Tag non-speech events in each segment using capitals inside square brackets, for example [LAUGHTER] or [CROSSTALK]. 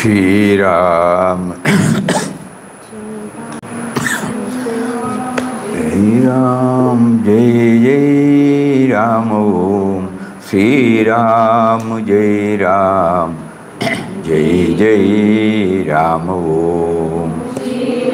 Shira. Shri Ram जय राम जय जय राम ओम श्री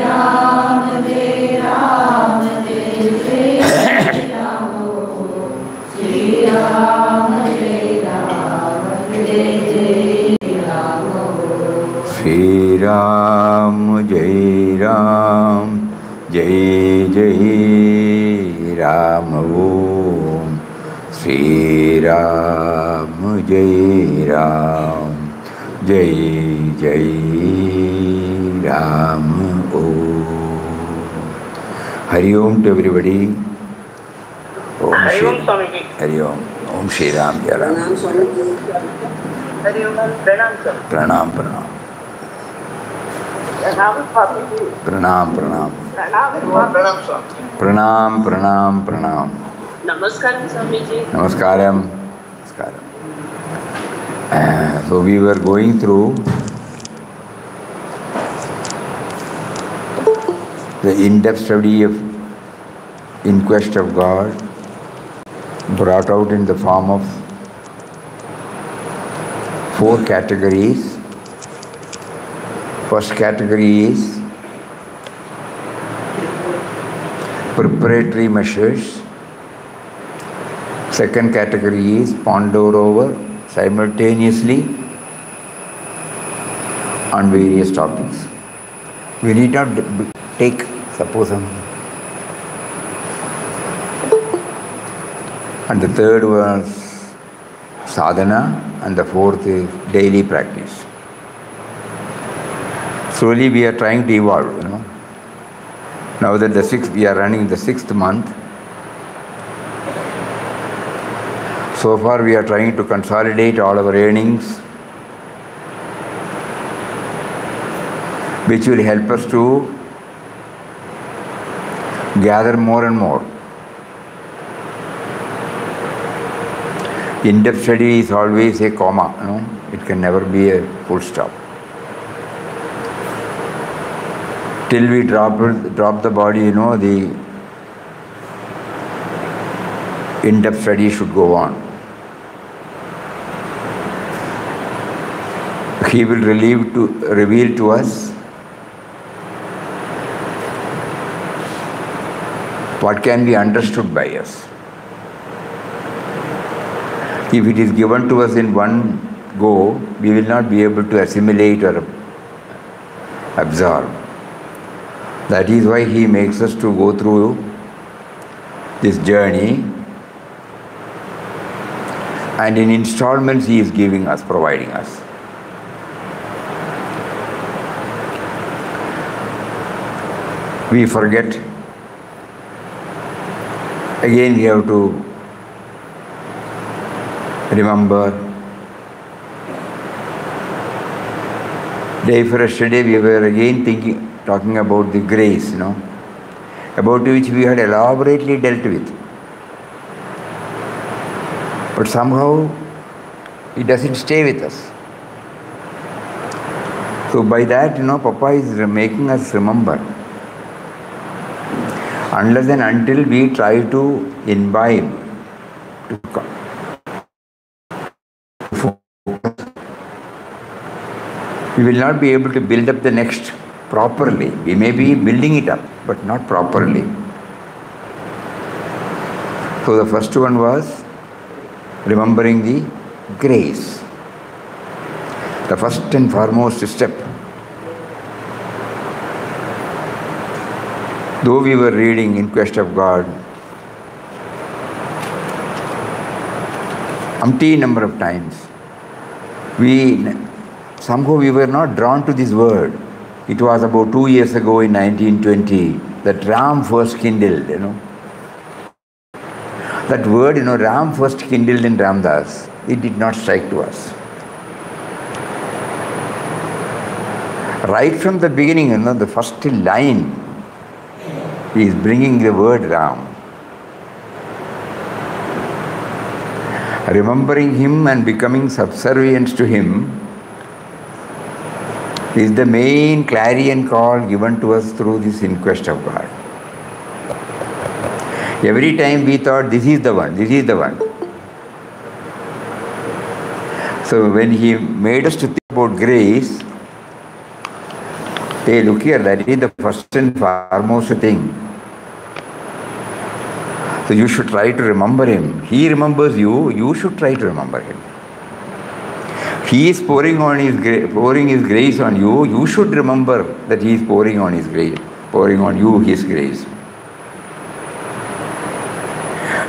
राम जय राम जय जय राम श्री श्री राम जय राम जय जय राम ओम हरि ओम टू एवरीबॉडी ओम हरिओम श्री स्वामी जी हरि ओम ओम श्री राम जय राम हरिओम प्रणाम सर प्रणाम प्रणाम प्रणाम स्वामी जी प्रणाम प्रणाम प्रणाम Namaskaram, Swamiji. Namaskaram. Namaskaram. So we were going through the in-depth study of in quest of God brought out in the form of four categories. First category is preparatory measures Second category is ponder over simultaneously on various topics. We need not take, suppose, um, and the third was sadhana, and the fourth is daily practice. Slowly we are trying to evolve, you know. Now that the sixth, we are running the sixth month, So far, we are trying to consolidate all our earnings, which will help us to gather more and more. In depth study is always a comma, it can never be a full stop. Till we drop, drop the body, you know, the in-depth study should go on. He will relieve to, reveal to us what can be understood by us. If it is given to us in one go, we will not be able to assimilate or absorb. That is why he makes us to go through this journey and in installments he is giving us, providing us. We forget. Again, we have to remember. Day for yesterday, we were again thinking, talking about the grace, you know, about which we had elaborately dealt with. But somehow it doesn't stay with us. So by that, you know, Papa is making us remember. Unless and until we try to imbibe, to we will not be able to build up the next properly. We may be building it up, but not properly. So the first one was remembering the grace. The first and foremost step. Though we were reading In Quest of God, umpteen number of times, we somehow we were not drawn to this word. It was about two years ago in 1920 that Ram first kindled, you know. That word, you know, Ram first kindled in Ramdas, it did not strike to us. Right from the beginning, you know, the first line is bringing the word Ram. Remembering him and becoming subservient to him is the main clarion call given to us through this In Quest of God. Every time we thought this is the one, this is the one. So when he made us to think about grace, hey, look here, that is the first and foremost thing. So you should try to remember him. He remembers you, you should try to remember him. He is pouring on his pouring his grace on you. You should remember that he is pouring on his grace, pouring on you his grace.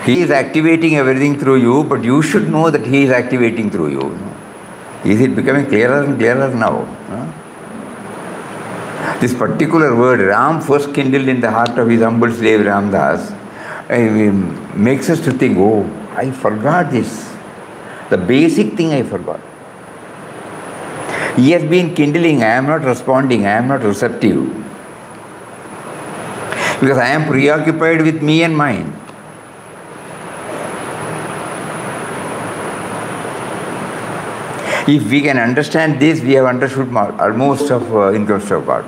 He is activating everything through you, but you should know that he is activating through you. Is it becoming clearer and clearer now? This particular word, Ram, first kindled in the heart of his humble slave Ramdas, makes us to think, oh, I forgot this. The basic thing I forgot. He has been kindling, I am not responding, I am not receptive. Because I am preoccupied with me and mine. If we can understand this, we have understood mo- almost of uh, In Quest of God.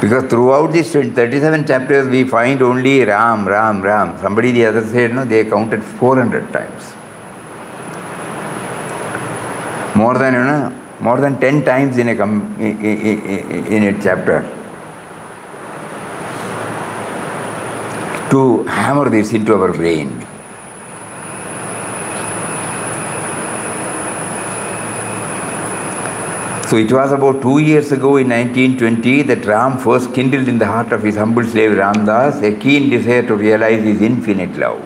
Because throughout these 37 chapters, we find only Ram, Ram, Ram. Somebody the other said, no, they counted 400 times. More than, you know, more than 10 times in a, in a chapter. To hammer this into our brain. So it was about two years ago in 1920 that Ram first kindled in the heart of his humble slave Ramdas a keen desire to realize his infinite love.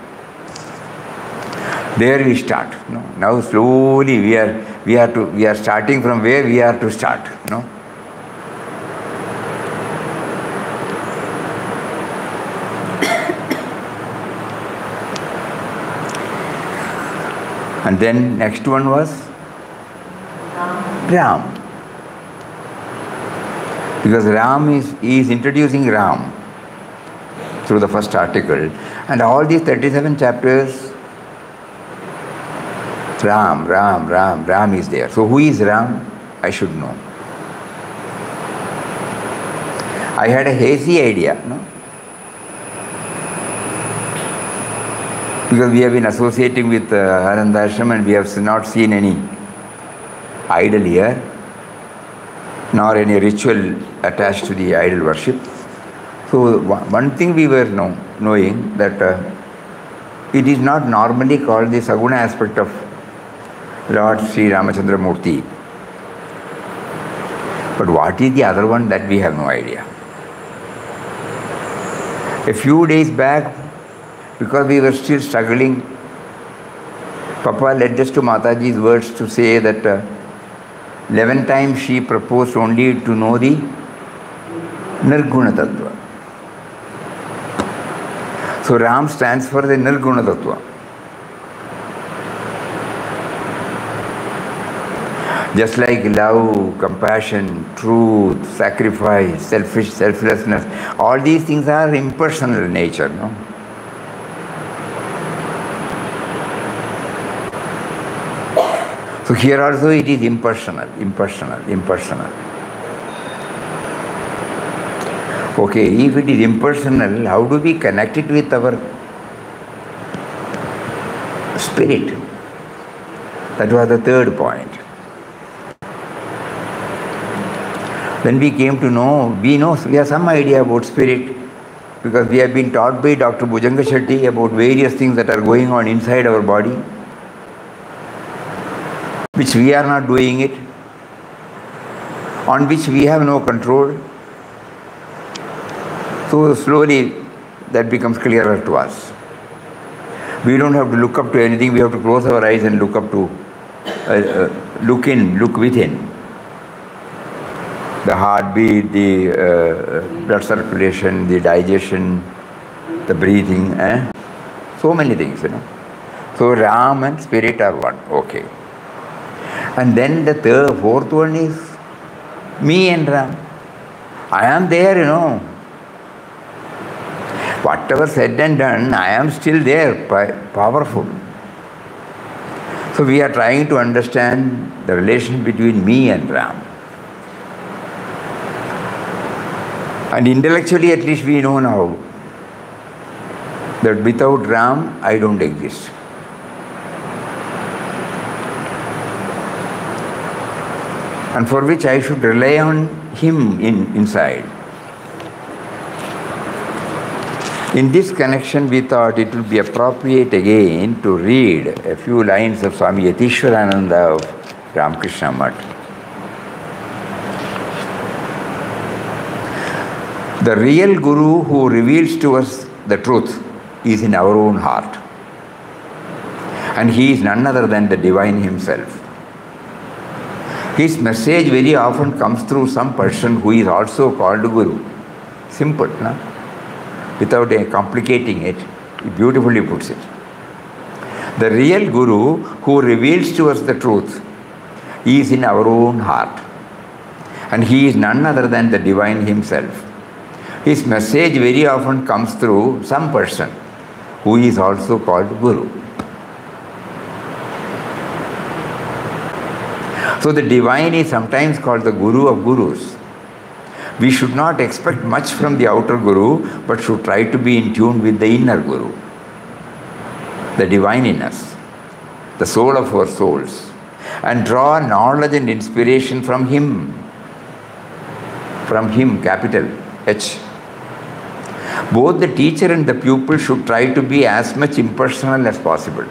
There we start. No? Now slowly we are we are to we are starting from where we are to start. No? [COUGHS] And then next one was Ram. Because Ram is, is introducing Ram through the first article. And all these 37 chapters, Ram, Ram, Ram, Ram is there. So who is Ram? I should know. I had a hazy idea, no? Because we have been associating with uh, Ananda and we have not seen any idol here, nor any ritual attached to the idol worship. So one thing we were know, knowing that uh, it is not normally called the Saguna aspect of Lord Sri Ramachandra Murti. But what is the other one that we have no idea. A few days back, because we were still struggling, Papa led us to Mataji's words to say that uh, 11 times she proposed only to know the Nirguna Tattva. So Ram stands for the Nirguna Tattva. Just like love, compassion, truth, sacrifice, selfish, selflessness, all these things are impersonal nature, no? Here also it is impersonal, impersonal, impersonal. Okay, if it is impersonal, how do we connect it with our spirit? That was the third point. When we came to know, we know, we have some idea about spirit because we have been taught by Dr. Bhujanga Shetty about various things that are going on inside our body, which we are not doing it, on which we have no control. So slowly that becomes clearer to us. We don't have to look up to anything, we have to close our eyes and look up to, uh, uh, look in, look within. The heartbeat, the uh, blood circulation, the digestion, the breathing, eh? so many things, you know. So Ram and spirit are one, okay. And then the third, fourth one is me and Ram. I am there, you know. Whatever said and done, I am still there, powerful. So we are trying to understand the relation between me and Ram. And intellectually, at least, we know now that without Ram, I don't exist. And for which I should rely on him in, inside. In this connection, we thought it would be appropriate again to read a few lines of Swami Yatishwarananda of Ramakrishna Mutt. The real Guru who reveals to us the truth is in our own heart. And he is none other than the divine himself. His message very often comes through some person who is also called Guru. Simple, no? without uh, complicating it, he beautifully puts it. The real Guru who reveals to us the truth is in our own heart. And he is none other than the divine himself. His message very often comes through some person who is also called Guru. So the divine is sometimes called the Guru of Gurus. We should not expect much from the outer Guru, but should try to be in tune with the inner Guru, the divine in us, the soul of our souls, and draw knowledge and inspiration from Him. From Him, capital H. Both the teacher and the pupil should try to be as much impersonal as possible.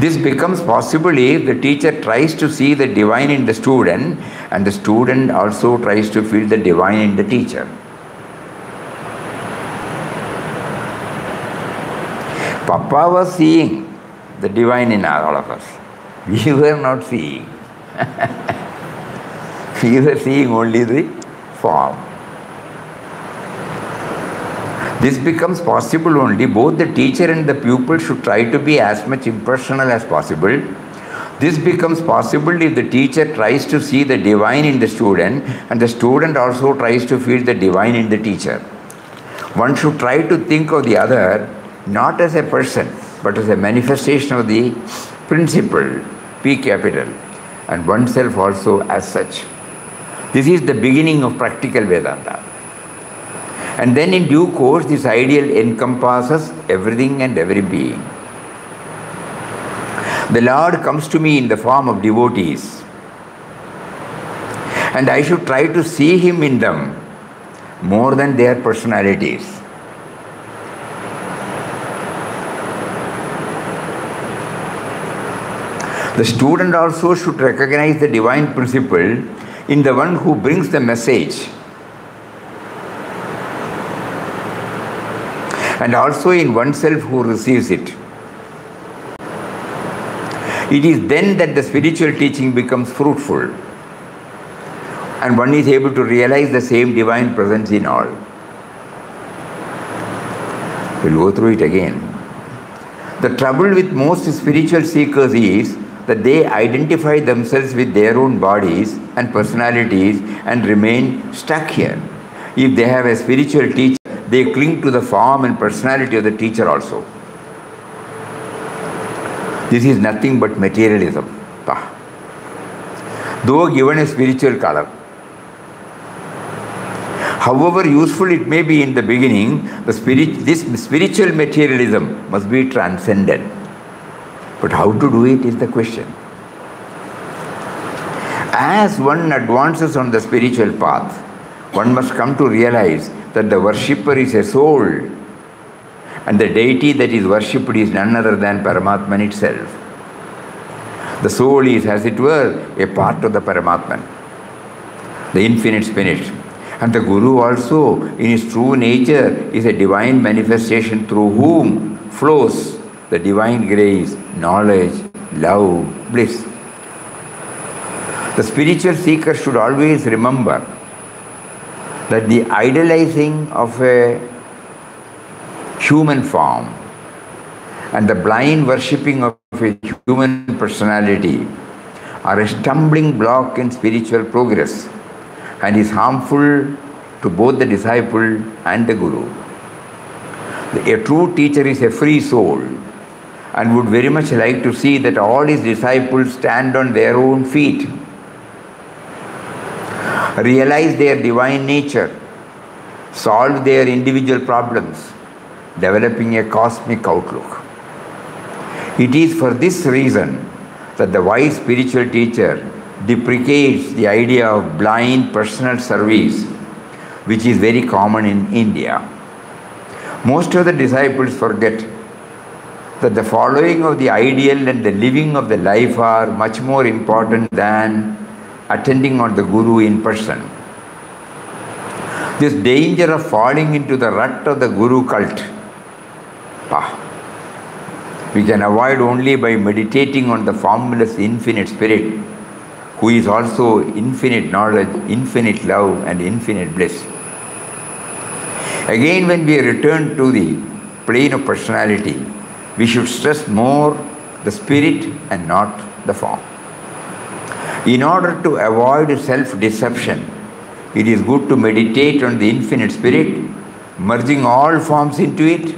This becomes possible if the teacher tries to see the divine in the student and the student also tries to feel the divine in the teacher. Papa was seeing the divine in all of us. We were not seeing. [LAUGHS] we were seeing only the form. This becomes possible only both the teacher and the pupil should try to be as much impersonal as possible. This becomes possible if the teacher tries to see the divine in the student and the student also tries to feel the divine in the teacher. One should try to think of the other not as a person but as a manifestation of the principle, P capital, and oneself also as such. This is the beginning of practical Vedanta. And then in due course, this ideal encompasses everything and every being. The Lord comes to me in the form of devotees, and I should try to see Him in them more than their personalities. The student also should recognize the divine principle in the one who brings the message and also in oneself who receives it. It is then that the spiritual teaching becomes fruitful and one is able to realize the same divine presence in all. We'll go through it again. The trouble with most spiritual seekers is that they identify themselves with their own bodies and personalities and remain stuck here. If they have a spiritual teacher, they cling to the form and personality of the teacher also. This is nothing but materialism. Pah. Though given a spiritual color. However useful it may be in the beginning, the spirit, this spiritual materialism must be transcended. But how to do it is the question. As one advances on the spiritual path, one must come to realize that the worshipper is a soul and the deity that is worshipped is none other than Paramatman itself. The soul is, as it were, a part of the Paramatman, the infinite spirit. And the Guru also, in his true nature, is a divine manifestation through whom flows the divine grace, knowledge, love, bliss. The spiritual seeker should always remember that the idolizing of a human form and the blind worshipping of a human personality are a stumbling block in spiritual progress and is harmful to both the disciple and the guru. A true teacher is a free soul and would very much like to see that all his disciples stand on their own feet, realize their divine nature, solve their individual problems, developing a cosmic outlook. It is for this reason that the wise spiritual teacher deprecates the idea of blind personal service, which is very common in India. Most of the disciples forget that the following of the ideal and the living of the life are much more important than attending on the Guru in person. This danger of falling into the rut of the Guru cult, ah, we can avoid only by meditating on the formless infinite spirit, who is also infinite knowledge, infinite love, and infinite bliss. Again, when we return to the plane of personality, we should stress more the spirit and not the form. In order to avoid self deception, it is good to meditate on the infinite spirit, merging all forms into it,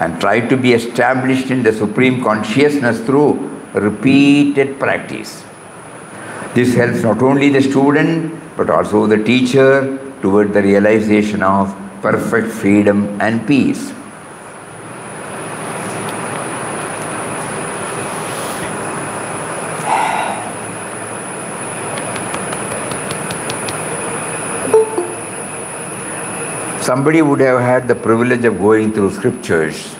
and try to be established in the supreme consciousness through repeated practice. This helps not only the student but also the teacher toward the realization of perfect freedom and peace. Somebody would have had the privilege of going through scriptures.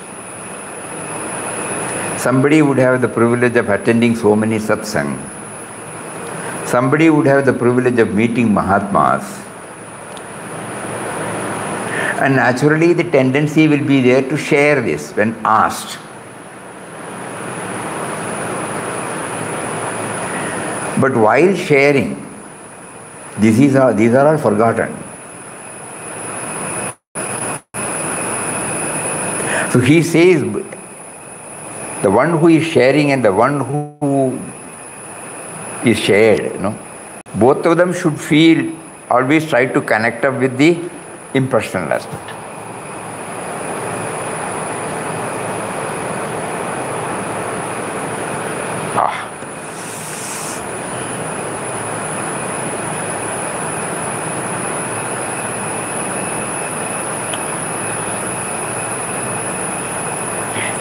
Somebody would have the privilege of attending so many satsang. Somebody would have the privilege of meeting Mahatmas. And naturally, the tendency will be there to share this when asked. But while sharing, this is these are all forgotten. So he says, the one who is sharing and the one who is shared, you know, both of them should feel, always try to connect up with the impersonal aspect.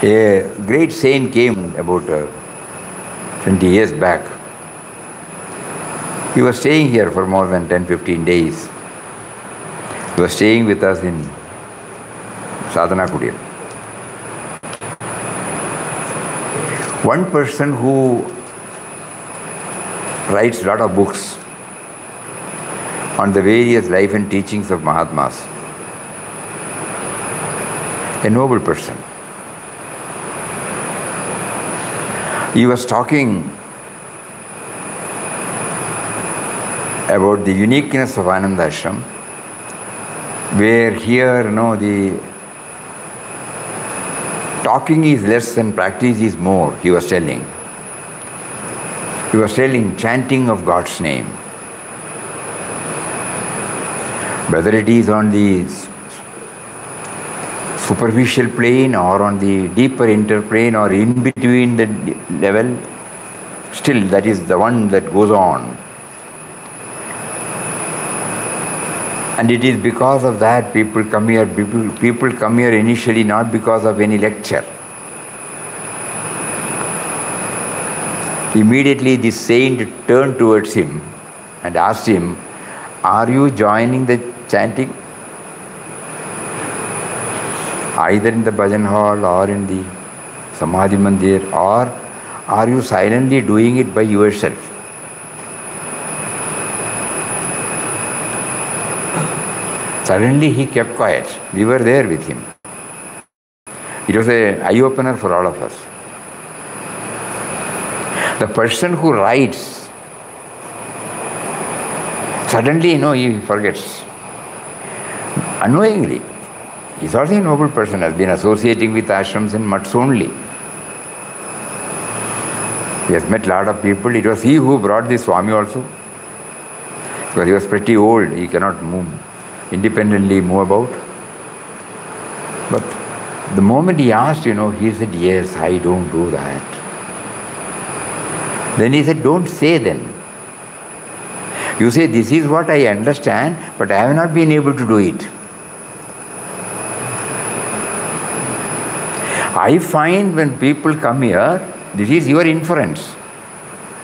A great saint came about uh, 20 years back. He was staying here for more than 10 15 days. He was staying with us in Sadhana Kudir. One person who writes a lot of books on the various life and teachings of Mahatmas. A noble person. He was talking about the uniqueness of Ananda Ashram, where here, you know, the talking is less and practice is more, he was telling. He was telling chanting of God's name. Whether it is on the superficial plane or on the deeper interplane or in between the level, still that is the one that goes on. And it is because of that people come here, people, people come here initially not because of any lecture. Immediately the saint turned towards him and asked him, Are you joining the chanting? Either in the bhajan hall or in the Samadhi Mandir, or are you silently doing it by yourself? Suddenly he kept quiet. We were there with him. It was a eye opener for all of us. The person who writes, suddenly, you know, he forgets. Unknowingly. He's also a noble person, has been associating with ashrams and mutts only. He has met a lot of people. It was he who brought the Swami also. Because he was pretty old, he cannot move independently move about. But the moment he asked, you know, he said, Yes, I don't do that. Then he said, Don't say then. You say, This is what I understand, but I have not been able to do it. I find when people come here, this is your inference.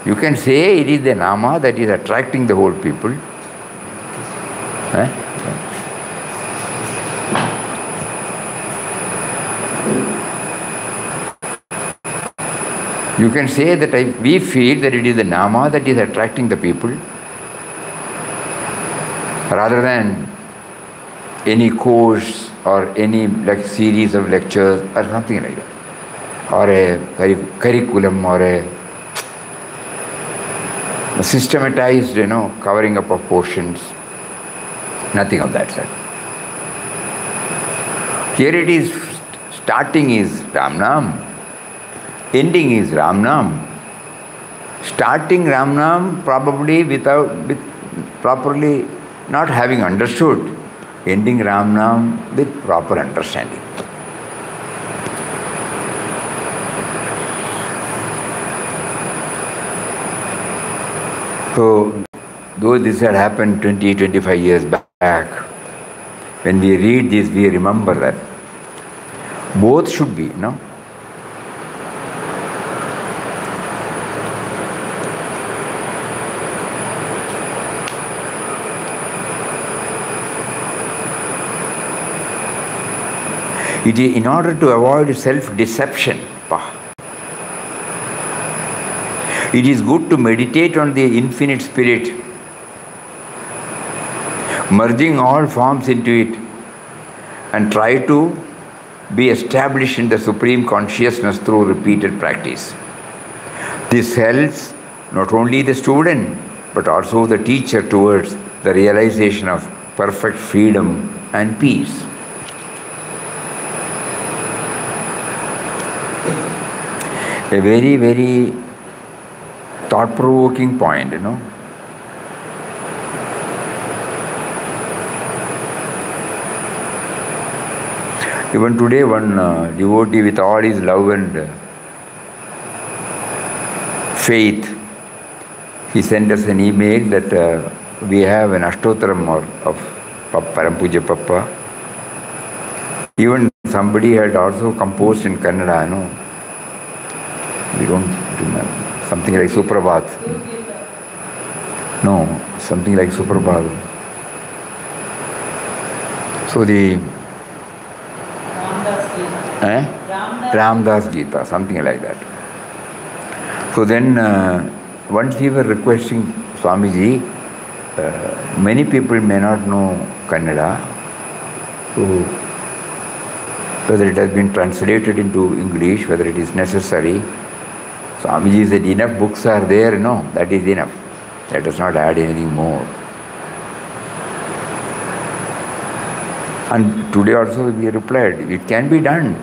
You can say it is the Nama that is attracting the whole people. Eh? You can say that I, we feel that it is the Nama that is attracting the people rather than any course series of lecture or curriculum or systematize options ending is Ram Nam starting Ram namely not ہیٹوڈ ending Ram Nam with proper understanding. So, though this had happened 20, 25 years back, when we read this, we remember that. Both should be, no? In order to avoid self deception. It is good to meditate on the infinite spirit, merging all forms into it, and try to be established in the supreme consciousness through repeated practice. This helps not only the student but also the teacher towards the realization of perfect freedom and peace. A very, very thought provoking point, you know. Even today, one uh, devotee with all his love and uh, faith, he sent us an email that uh, we have an Ashtotaram or, of Pap- Param Pujya Papa. Even somebody had also composed in Kannada, no? We don't remember. Something like Suprabhat. No, something like Suprabhat. So the Ramdas Gita. eh? Ramdas. Ramdas Gita, something like that. So then, uh, once we were requesting Swamiji, uh, many people may not know Kannada, so whether it has been translated into English, whether it is necessary. Swamiji said, enough books are there, no, that is enough. Let us not add anything more. And today also we replied, it can be done.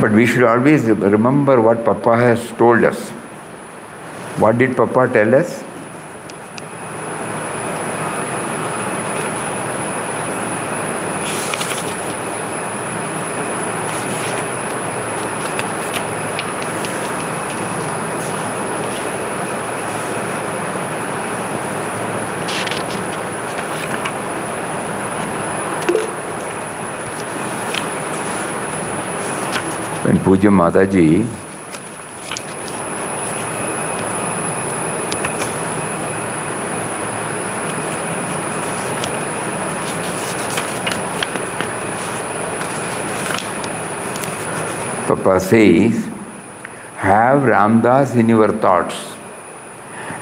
But we should always remember what Papa has told us. What did Papa tell us? Pujya Mataji Papa says, have Ramdas in your thoughts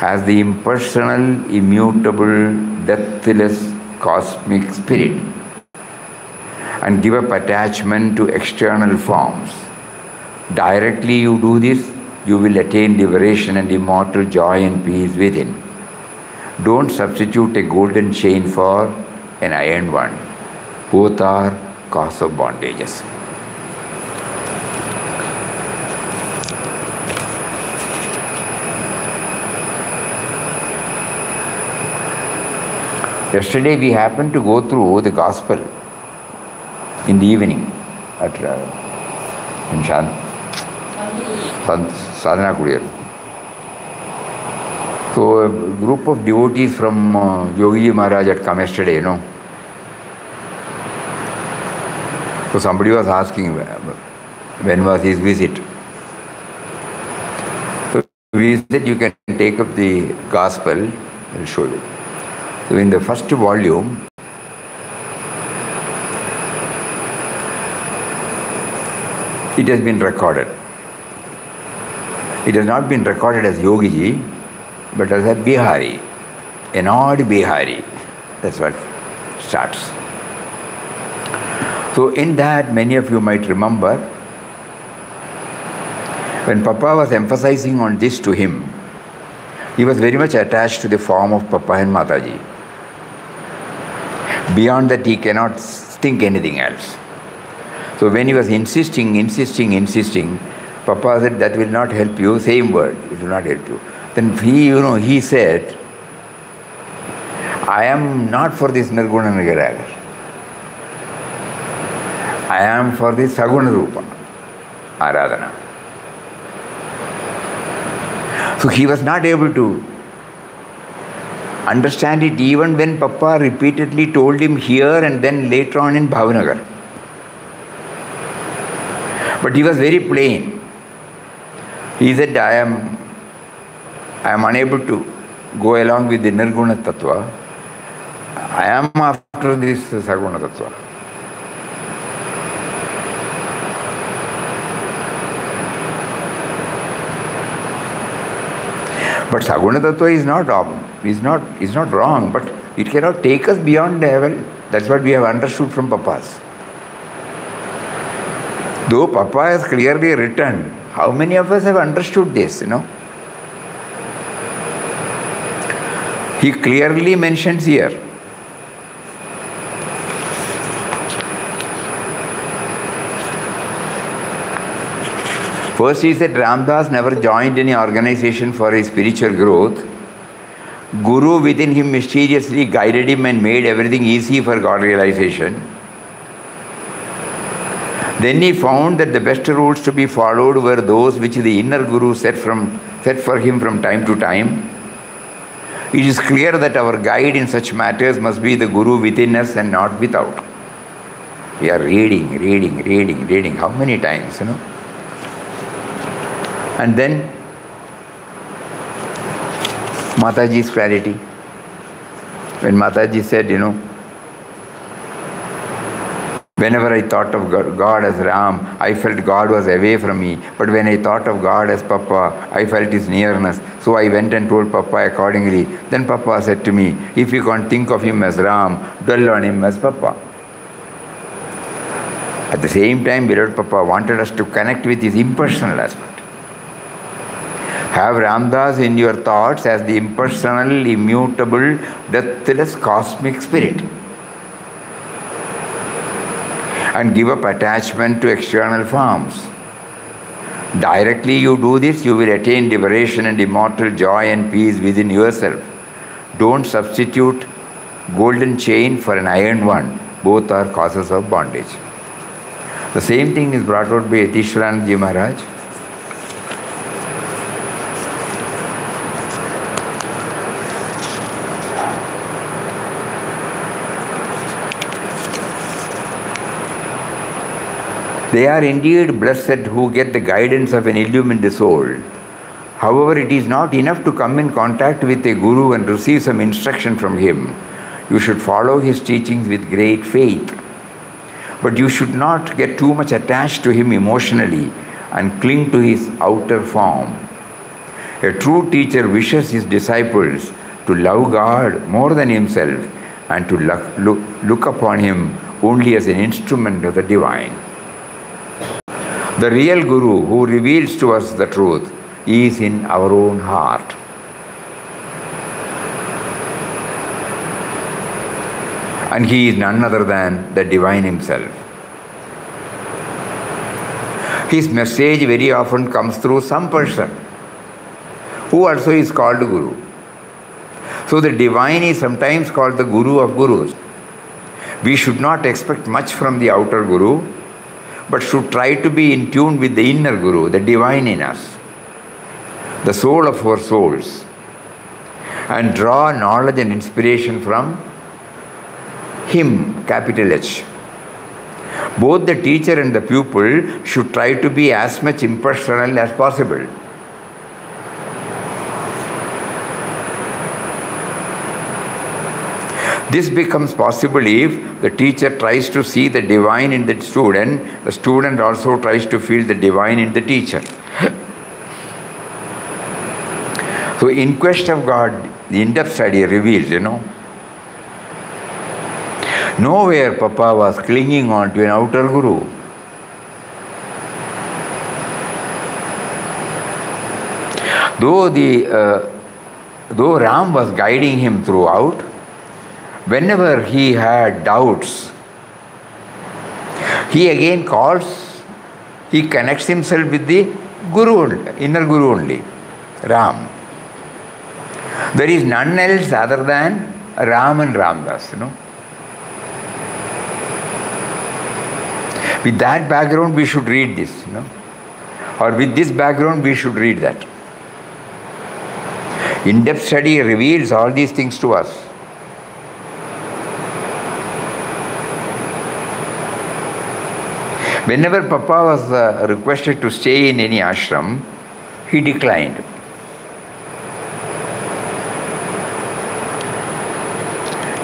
as the impersonal, immutable, deathless cosmic spirit and give up attachment to external forms. Directly you do this, you will attain liberation and immortal joy and peace within. Don't substitute a golden chain for an iron one. Both are cause of bondages. Yesterday we happened to go through the gospel in the evening at uh, in Shan, Sant- sadhana کوئی ہےہاراجے no سبڑی واسک ways you کنکس what has been record It has not been recorded as Yogiji, but as a Bihari, an odd Bihari. That's what starts. So, in that, many of you might remember when Papa was emphasizing on this to him, he was very much attached to the form of Papa and Mataji. Beyond that, he cannot think anything else. So when he was insisting, insisting, insisting, Papa said, that will not help you, same word, it will not help you. Then he, you know, he said, I am not for this Nirguna Nirakar. I am for this Saguna Rupa, Aradhana. So he was not able to understand it even when Papa repeatedly told him here and then later on in Bhavanagar. But he was very plain. He said, I am, I am unable to go along with the Nirguna Tattva. I am after this Saguna Tattva. But Saguna Tattva is not wrong, is not, is not wrong, but it cannot take us beyond level. That's what we have understood from Papas. Though Papa has clearly written, how many of us have understood this, you know? He clearly mentions here. First, he said Ramdas never joined any organization for his spiritual growth. Guru within him mysteriously guided him and made everything easy for God realization. Then he found that the best rules to be followed were those which the inner Guru set, from, set for him from time to time. It is clear that our guide in such matters must be the Guru within us and not without. We are reading, reading, reading, reading. How many times, you know? And then Mataji's clarity. When Mataji said, you know, whenever I thought of God- as Ram, I felt God was away from me. But when I thought of God as Papa, I felt his nearness. So I went and told Papa accordingly. Then Papa said to me, if you can't think of him as Ram, dwell on him as Papa. At the same time, beloved Papa wanted us to connect with his impersonal aspect. Have Ramdas in your thoughts as the impersonal, immutable, deathless cosmic spirit. And give up attachment to external forms. Directly you do this, you will attain liberation and immortal joy and peace within yourself. Don't substitute golden chain for an iron one. Both are causes of bondage. The same thing is brought out by Yatishwaranand Maharaj. They are indeed blessed who get the guidance of an illumined soul. However, it is not enough to come in contact with a guru and receive some instruction from him. You should follow his teachings with great faith. But you should not get too much attached to him emotionally and cling to his outer form. A true teacher wishes his disciples to love God more than himself and to look, upon him only as an instrument of the divine. The real Guru who reveals to us the truth is in our own heart. And he is none other than the divine himself. His message very often comes through some person who also is called Guru. So the divine is sometimes called the Guru of Gurus. We should not expect much from the outer Guru, but should try to be in tune with the inner Guru, the divine in us, the soul of our souls, and draw knowledge and inspiration from Him, capital H. Both the teacher and the pupil should try to be as much impersonal as possible. This becomes possible if the teacher tries to see the divine in the student, the student also tries to feel the divine in the teacher. So, in quest of God, the in depth study reveals, you know, nowhere Papa was clinging on to an outer guru. Though, the, uh, though Ram was guiding him throughout, whenever he had doubts, he again calls, he connects himself with the Guru, inner Guru only, Ram. There is none else other than Ram and Ramdas, you know. With that background, we should read this, you know. Or with this background, we should read that. In depth study reveals all these things to us. Whenever Papa was uh, requested to stay in any ashram, he declined.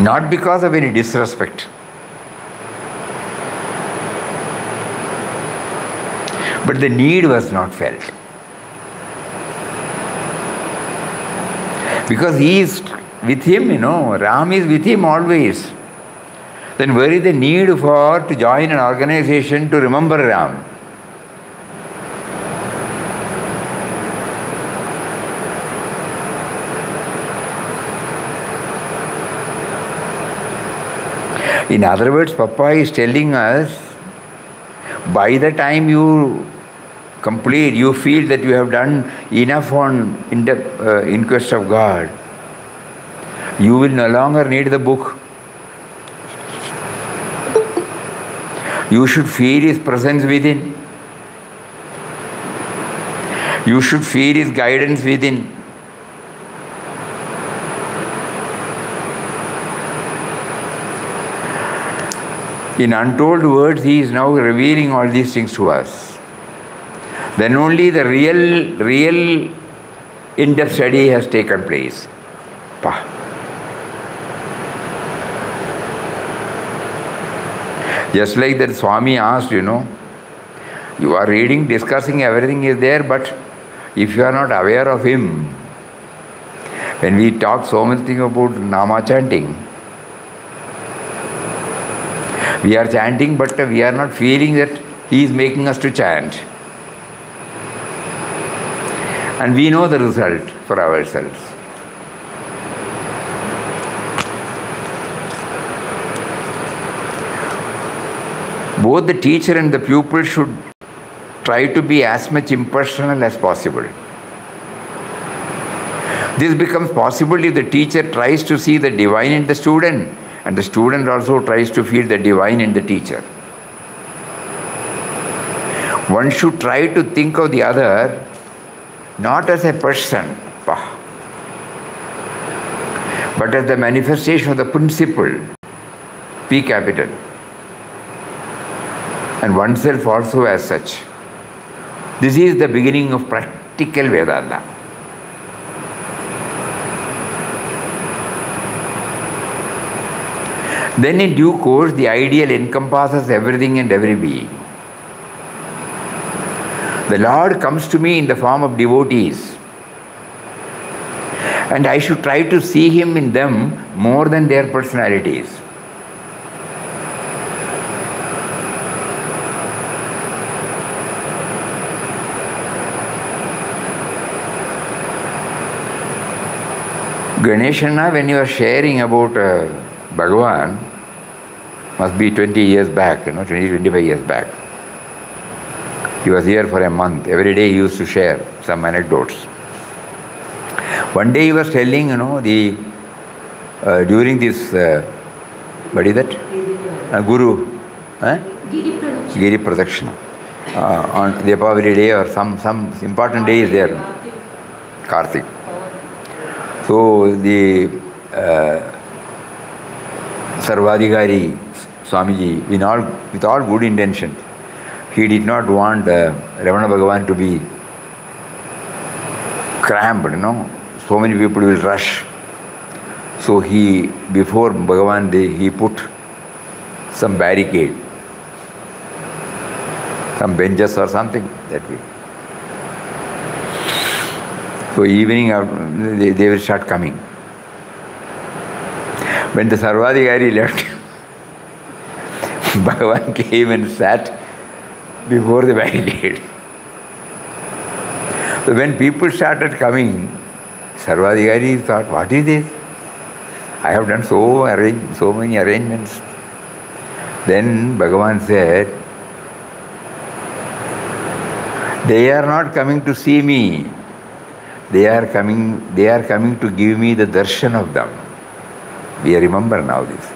Not because of any disrespect, but the need was not felt. Because he is with him, you know, Ram is with him always. Then where is the need for to join an organization to remember Ram? In other words, Papa is telling us by the time you complete, you feel that you have done enough on in the uh, In Quest of God, you will no longer need the book. You should feel His presence within. You should feel His guidance within. In untold words, He is now revealing all these things to us. Then only the real, real in depth study has taken place. Pah. Just like that Swami asked, you know, you are reading, discussing, everything is there, but if you are not aware of him, when we talk so much thing about Nama chanting, we are chanting, but we are not feeling that he is making us to chant. And we know the result for ourselves. Both the teacher and the pupil should try to be as much impersonal as possible. This becomes possible if the teacher tries to see the divine in the student and the student also tries to feel the divine in the teacher. One should try to think of the other not as a person, but as the manifestation of the principle, P capital, and oneself also as such. This is the beginning of practical Vedanta. Then, in due course, the ideal encompasses everything and every being. The Lord comes to me in the form of devotees, and I should try to see Him in them more than their personalities. Ganeshana, when you are sharing about uh, Bhagavan, must be 20 years back, you know, 20, 25 years back. He was here for a month. Every day he used to share some anecdotes. One day he was telling, you know, the uh, during this, uh, what is that? Uh, Guru, eh? Giri Pradakshina. Uh, on Deepavali day or some, some important day is there, Karthik. So the uh, Sarvadhikari Swamiji, in all, with all good intention, he did not want uh, Ramana Bhagavan to be cramped, you know. So many people will rush. So he, before Bhagavan Day, he put some barricade, some benches or something that way. So evening, uh, they, they will start coming. When the Sarvadhikari left, [LAUGHS] Bhagavan came and sat before the barricade. So when people started coming, Sarvadhikari thought, what is this? I have done so, arrange, so many arrangements. Then Bhagavan said, they are not coming to see me. They are coming, they are coming to give me the darshan of them. We remember now this.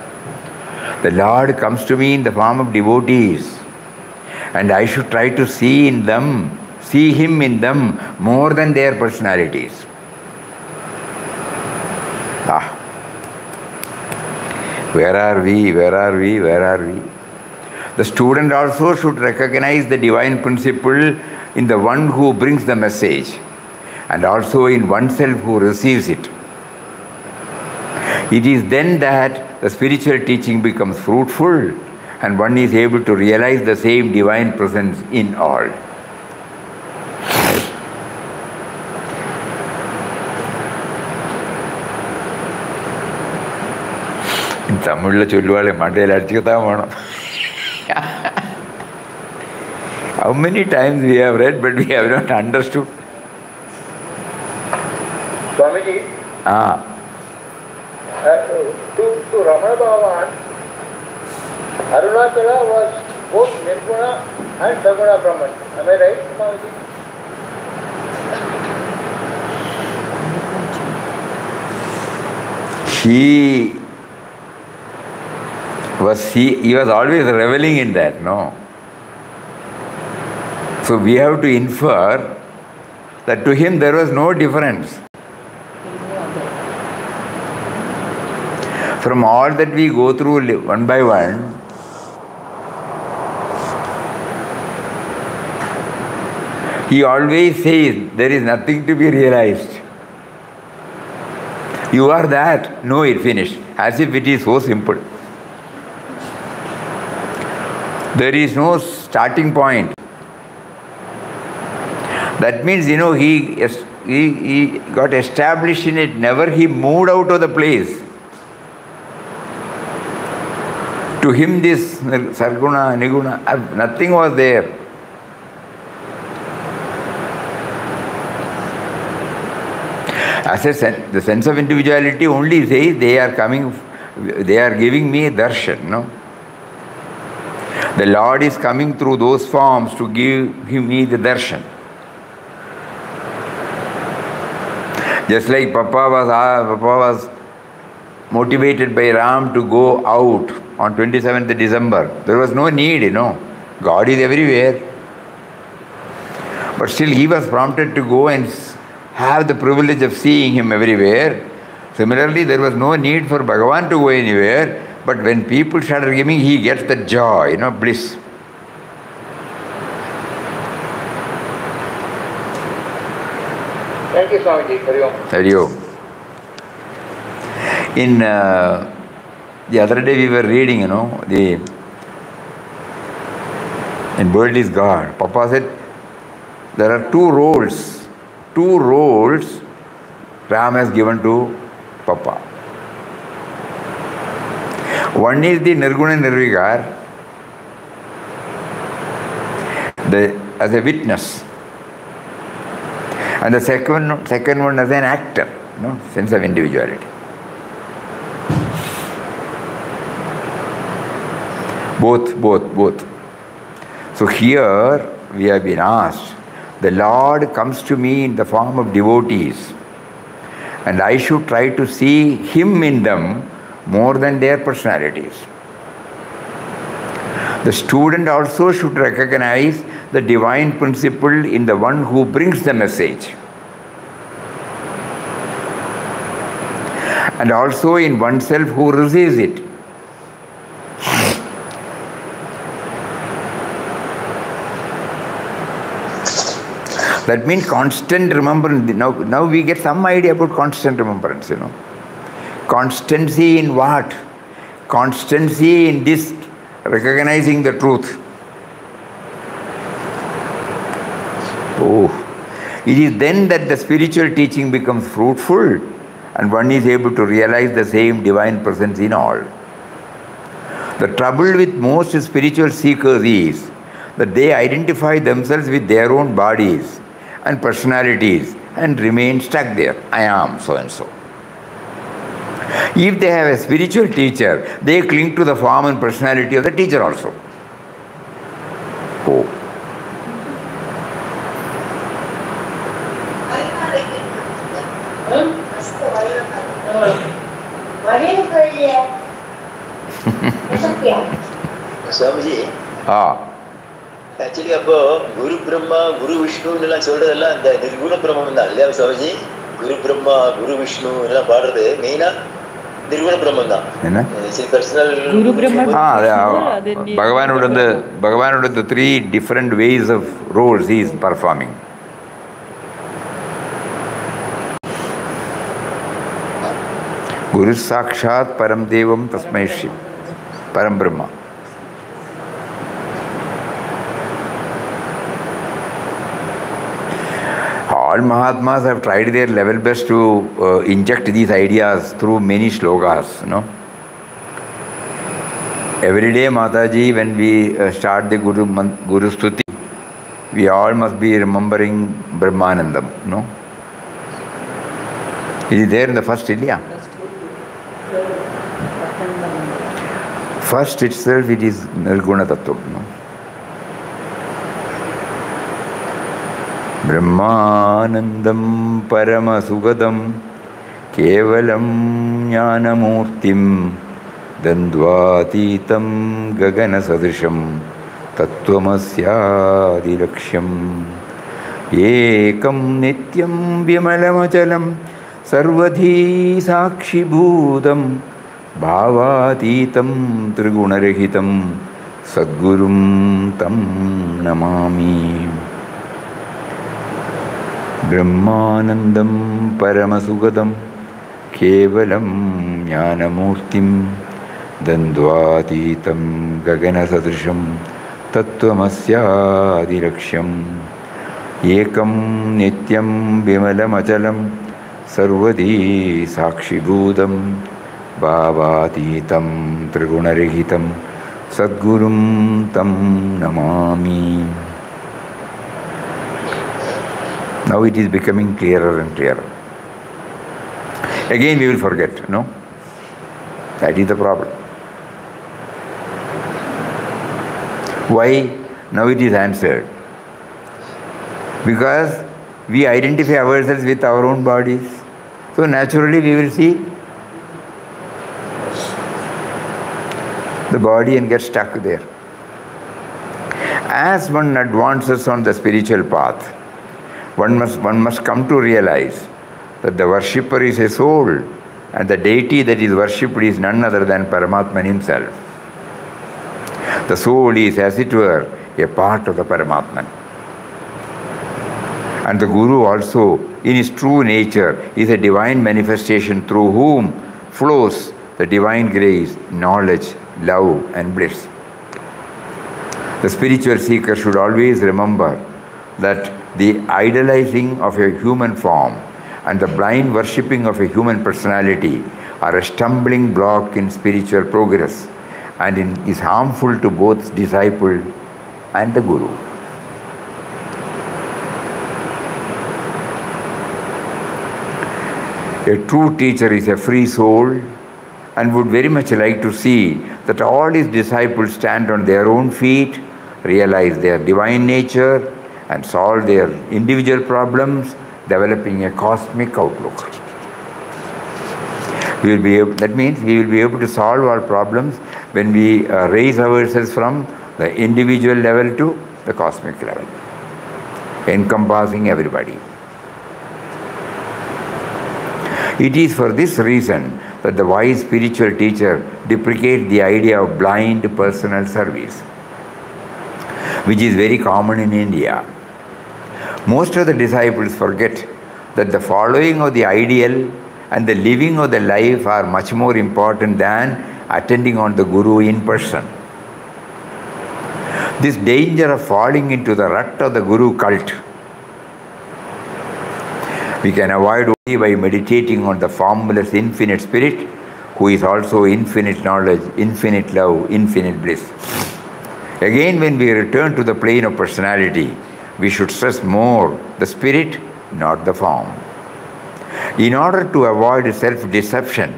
The Lord comes to me in the form of devotees, and I should try to see in them, see Him in them more than their personalities. Ah. Where are we? Where are we? Where are we? The student also should recognize the divine principle in the one who brings the message and also in oneself who receives it. It is then that the spiritual teaching becomes fruitful and one is able to realize the same divine presence in all. തമിഴിൽ ചൊല്ലുവാളെ മണ്ടയിൽ അടിച്ചുകത്താൻ വേണം How many times we have read, but we have not understood. Swamiji, Ah, to, to Ramana Bhagavan, Arunachala was both Nirguna and Saguna Brahman. Am I right, Swamiji? he was he, he was always reveling in that, no? So we have to infer that to him there was no difference. From all that we go through one by one, he always says there is nothing to be realized. You are that, no, it finished. As if it is so simple. There is no starting point. That means, you know, he, he, he got established in it, never he moved out of the place. To him, this Saguna, Nirguna, uh, nothing was there. As a sen- the sense of individuality only says they are coming, they are giving me darshan, no? The Lord is coming through those forms to give give me the darshan. Just like Papa was, ah, Papa was motivated by Ram to go out on 27th December. There was no need, you know. God is everywhere. But still, he was prompted to go and have the privilege of seeing him everywhere. Similarly, there was no need for Bhagavan to go anywhere. But when people started giving, he gets the joy, you know, bliss. Thank you, Swamiji. Hari Om. Hari Om. In uh, the other day we were reading, you know, the in World is God. Papa said there are two roles, two roles Ram has given to Papa. One is the Nirguna Nirvigar, the, as a witness. And the second, second one as an actor, no sense of individuality. Both, both, both. So here we have been asked, the Lord comes to me in the form of devotees, and I should try to see Him in them more than their personalities. The student also should recognize the divine principle in the one who brings the message. And also in oneself who receives it. That means constant remembrance. Now, now we get some idea about constant remembrance, you know. Constancy in what? Constancy in this recognizing the truth. Oh, it is then that the spiritual teaching becomes fruitful and one is able to realize the same divine presence in all. The trouble with most spiritual seekers is that they identify themselves with their own bodies and personalities and remain stuck there. I am so and so. If they have a spiritual teacher, they cling to the form and personality of the teacher also. Oh. [LAUGHS] ah. Actually அப்போ குரு பிரம்மா குரு விஷ்ணுன்னு எல்லாம் சொல்றதெல்லாம் அந்த நிர்குண பிரம்மம் தான் இல்லையா சுவாமிஜி? குரு பிரம்மா குரு விஷ்ணு எல்லாம் பாடுறது மெயினா பகவானோட இந்த பகவானோட இந்த three different ways of roles is performing guru சாட்சாத் பரம் தெய்வம் தஸ்மை பரம் Brahma. All Mahatmas have tried their level best to uh, inject these ideas through many slokas, you know. Every day, Mataji, when we uh, start the Guru, Guru Stuti, we all must be remembering Brahmanandam, no? It is there in the first Ilya. First itself, it is Nirguna Tattva? ब्रह्मानन्दं परमसुगदं केवलं ज्ञानमूर्तिं द्वन्द्वातीतं गगनसदृशं तत्त्वमस्यादिलक्ष्यम् एकं नित्यं विमलमचलं सर्वधी साक्षिभूतं भावातीतं त्रिगुणरहितं सद्गुरुं तं नमामि ब्रह्मानन्दं परमसुगदं केवलं ज्ञानमूर्तिं द्वन्द्वातीतं गगनसदृशं तत्त्वमस्यादिलक्ष्यम् एकं नित्यं विमलमचलं सर्वदी साक्षिभूतं भावातीतं त्रिगुणरहितं सद्गुरुं तं Namami Now it is becoming clearer and clearer. Again we will forget, no? That is the problem. Why? Now it is answered. Because we identify ourselves with our own bodies. So naturally we will see the body and get stuck there. As one advances on the spiritual path, one must, one must come to realize that the worshipper is a soul and the deity that is worshipped is none other than Paramatman himself. The soul is, as it were, a part of the Paramatman. And the Guru also, in his true nature, is a divine manifestation through whom flows the divine grace, knowledge, love, and bliss. The spiritual seeker should always remember that the idolizing of a human form and the blind worshipping of a human personality are a stumbling block in spiritual progress and in, is harmful to both disciple and the guru. A true teacher is a free soul and would very much like to see that all his disciples stand on their own feet, realize their divine nature, and solve their individual problems, developing a cosmic outlook. We will be able, that means we will be able to solve our problems when we uh, raise ourselves from the individual level to the cosmic level, encompassing everybody. It is for this reason that the wise spiritual teacher deprecates the idea of blind personal service, which is very common in India. Most of the disciples forget that the following of the ideal and the living of the life are much more important than attending on the Guru in person. This danger of falling into the rut of the Guru cult we can avoid only by meditating on the formless infinite spirit who is also infinite knowledge, infinite love, infinite bliss. Again, when we return to the plane of personality, we should stress more the spirit, not the form. In order to avoid self deception,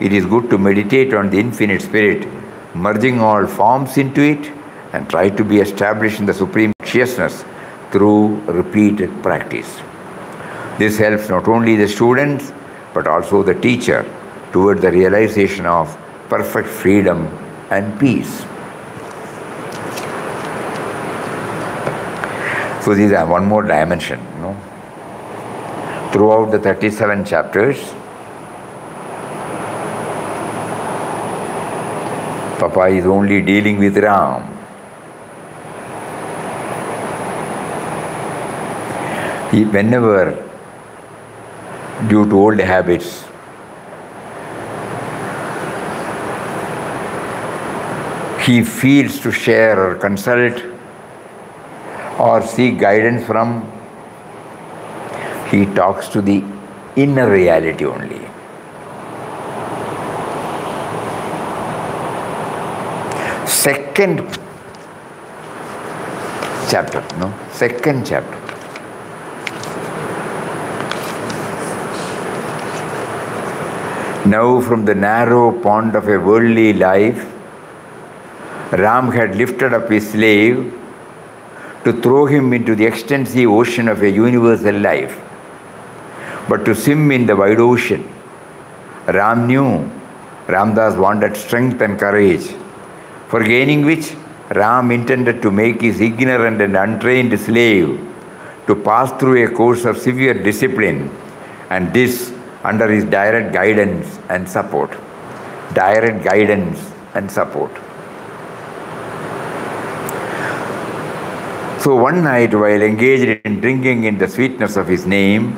it is good to meditate on the infinite spirit, merging all forms into it, and try to be established in the supreme consciousness through repeated practice. This helps not only the students but also the teacher toward the realization of perfect freedom and peace. So these are one more dimension, you know. Throughout the 37 chapters, Papa is only dealing with Ram. He, whenever, due to old habits, he feels to share or consult or seek guidance from, he talks to the inner reality only. Second chapter, no? Second chapter. Now, from the narrow pond of a worldly life, Ram had lifted up his slave to throw him into the extensive ocean of a universal life. But to swim in the wide ocean, Ram knew Ramdas wanted strength and courage, for gaining which Ram intended to make his ignorant and untrained slave to pass through a course of severe discipline, and this under his direct guidance and support. Direct guidance and support. So one night, while engaged in drinking in the sweetness of his name,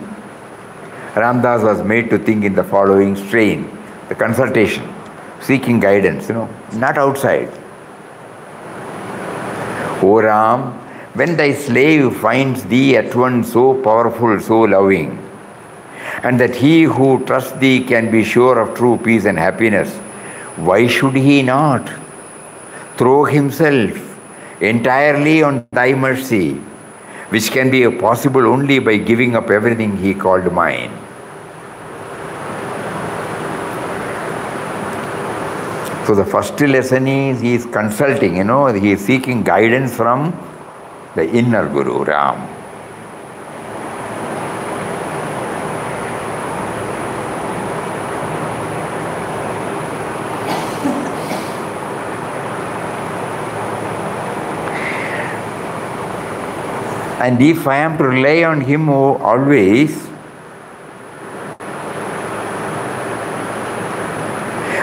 Ramdas was made to think in the following strain the consultation, seeking guidance, you know, not outside. O Ram, when thy slave finds thee at once so powerful, so loving, and that he who trusts thee can be sure of true peace and happiness, why should he not throw himself entirely on thy mercy, which can be possible only by giving up everything he called mine? So the first lesson is he is consulting, you know, he is seeking guidance from the inner Guru, Ram. And if I am to rely on him always,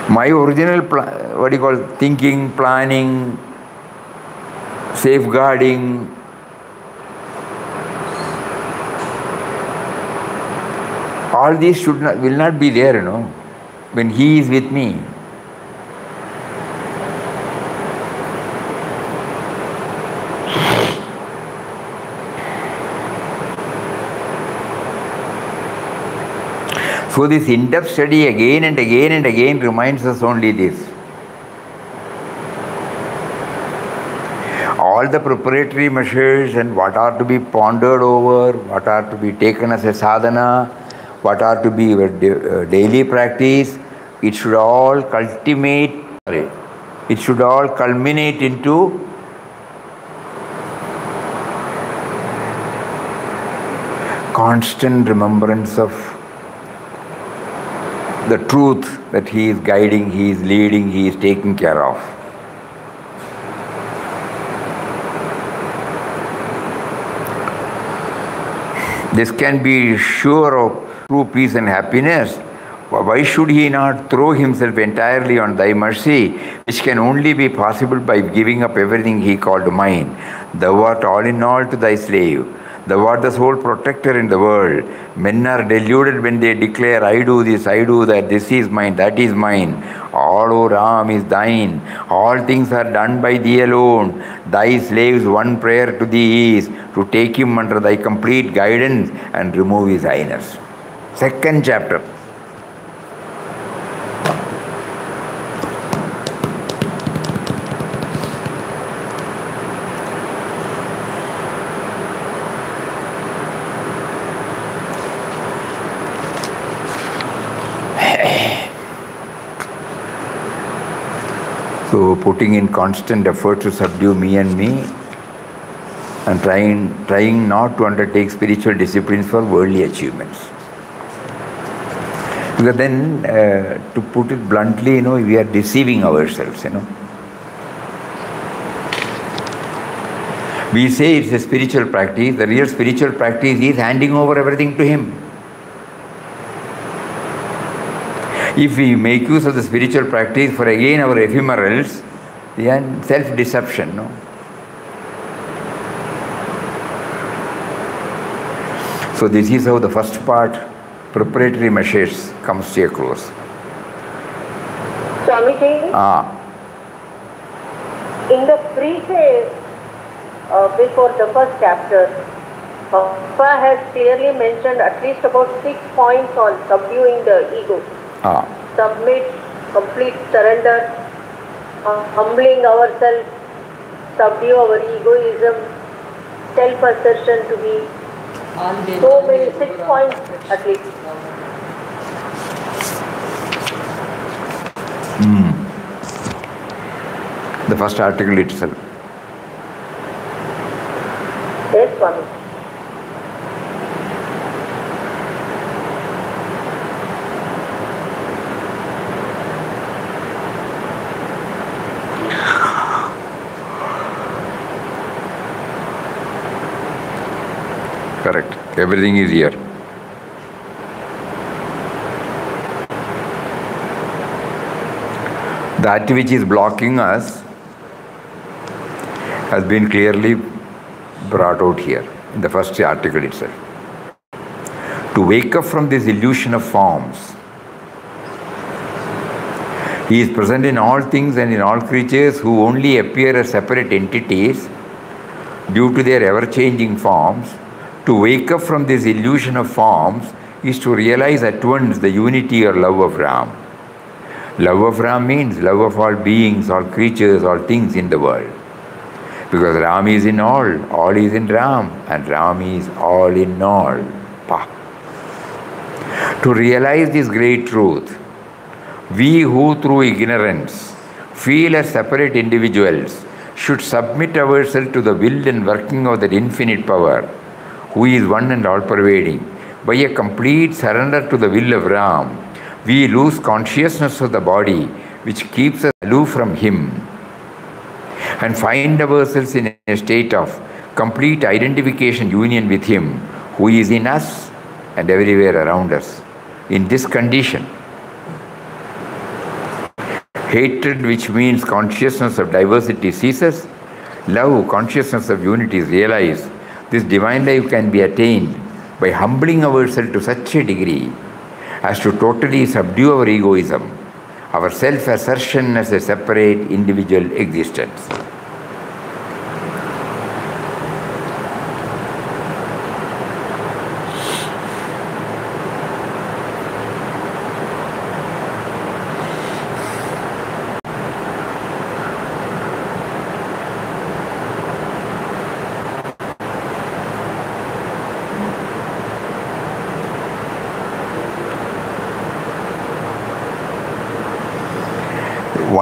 my original, pla- what do you call, thinking, planning, safeguarding, all these should not, will not be there, you know, when he is with me. So this in-depth study again and again and again reminds us only this. All the preparatory measures and what are to be pondered over, what are to be taken as a sadhana, what are to be uh, daily practice, it should all cultivate, it should all culminate into constant remembrance of the truth that he is guiding, he is leading, he is taking care of. This can be sure of true peace and happiness. Why should he not throw himself entirely on thy mercy, which can only be possible by giving up everything he called mine? Thou art all in all to thy slave. Thou art the sole protector in the world. Men are deluded when they declare, I do this, I do that, this is mine, that is mine. All, O Ram, is thine. All things are done by thee alone. Thy slave's one prayer to thee is to take him under thy complete guidance and remove his highness. Second chapter. So putting in constant effort to subdue me and me and trying trying not to undertake spiritual disciplines for worldly achievements. Because then, uh, to put it bluntly, you know, we are deceiving ourselves, you know. We say it's a spiritual practice, the real spiritual practice is handing over everything to Him. If we make use of the spiritual practice for again our ephemerals, then self deception, no? So, this is how the first part, preparatory measures, comes to a close. Swamiji, Ah, in the preface uh, before the first chapter, Papa has clearly mentioned at least about six points on subduing the ego. ah, Submit, complete surrender, humbling ourselves, subdue our egoism, self-assertion to be so many, six points at least. Hmm. the first article itself. Yes, Swami. Correct. Everything is here. That which is blocking us has been clearly brought out here in the first article itself. To wake up from this illusion of forms. He is present in all things and in all creatures who only appear as separate entities due to their ever changing forms. To wake up from this illusion of forms is to realize at once the unity or love of Ram. Love of Ram means love of all beings, all creatures, all things in the world. Because Ram is in all, all is in Ram, and Ram is all in all. Pa. To realize this great truth, we who through ignorance feel as separate individuals should submit ourselves to the will and working of that infinite power, who is one and all pervading. By a complete surrender to the will of Ram, we lose consciousness of the body which keeps us aloof from Him and find ourselves in a state of complete identification union with Him who is in us and everywhere around us. In this condition, hatred, which means consciousness of diversity, ceases. Love, consciousness of unity, is realized. This divine life can be attained by humbling ourselves to such a degree as to totally subdue our egoism, our self assertion as a separate individual existence.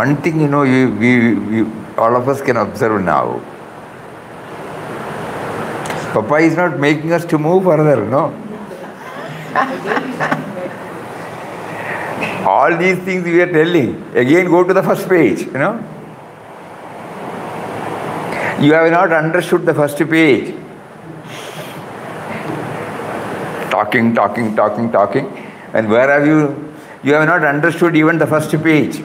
One thing, you know, you, we, we, all of us can observe now. Papa is not making us to move further, no? all these things we are telling. Again, go to the first page, you know. You have not understood the first page. Talking, talking, talking, talking. And where have you? You have not understood even the first page.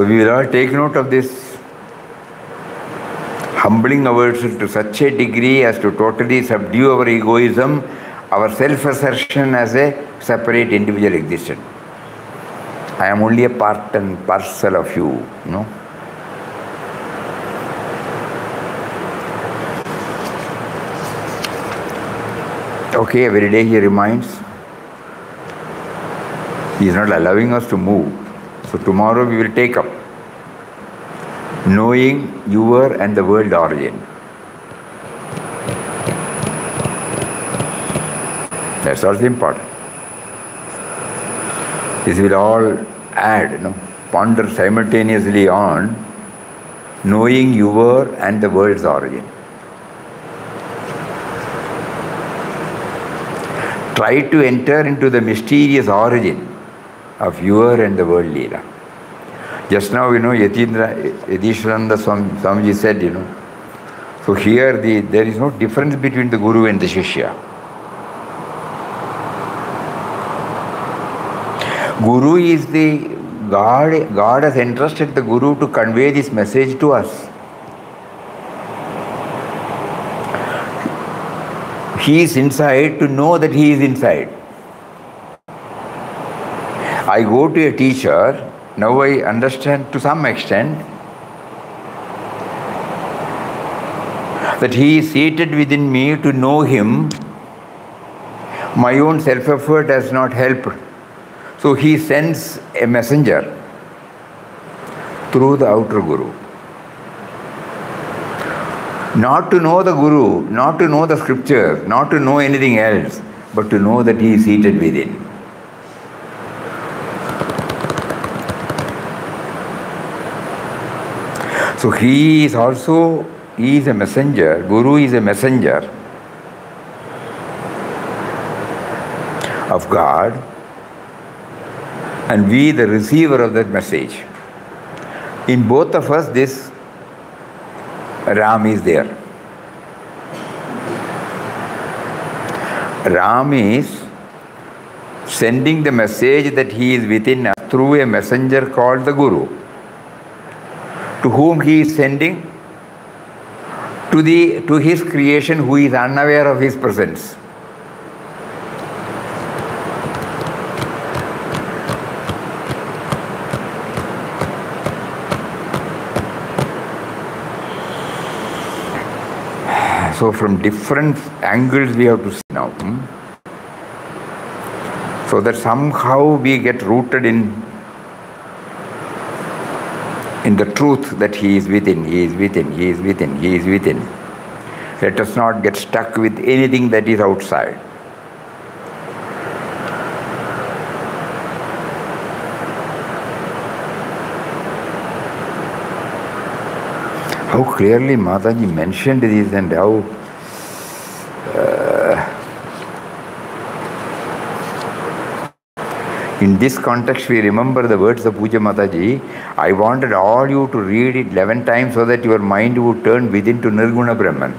So we will all take note of this. Humbling ourselves to such a degree as to totally subdue our egoism, our self assertion as a separate individual existence. I am only a part and parcel of you, you know. Okay, every day he reminds, he is not allowing us to move. So tomorrow we will take up knowing your and the world origin. That's also important. This will all add, you know, ponder simultaneously on knowing your and the world's origin. Try to enter into the mysterious origin of your and the world Leela. Just now, you know, Yatindra, Yadishwaranda Swamiji said, you know, so here the, there is no difference between the Guru and the Shishya. Guru is the God, God has entrusted the Guru to convey this message to us. He is inside to know that he is inside. I go to a teacher, now I understand to some extent that he is seated within me to know him. My own self effort has not helped. So he sends a messenger through the outer Guru. Not to know the Guru, not to know the scripture, not to know anything else, but to know that he is seated within. So he is also, he is a messenger, Guru is a messenger of God, and we the receiver of that message. In both of us, this Ram is there. Ram is sending the message that he is within us through a messenger called the Guru, to whom he is sending to, the, to his creation who is unaware of his presence. So, from different angles, we have to see now. hmm? So that somehow we get rooted in in the truth that He is within, He is within, He is within, He is within. Let us not get stuck with anything that is outside. How clearly Mataji mentioned this and how this context, we remember the words of Pujya Mataji. I wanted all you to read it 11 times so that your mind would turn within to Nirguna Brahman.